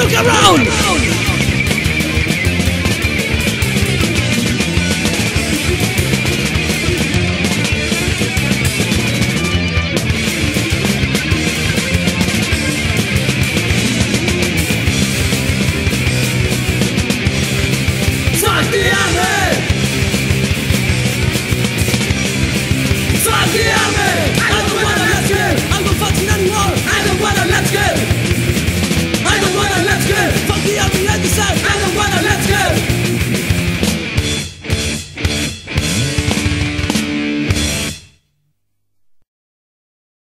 Look around!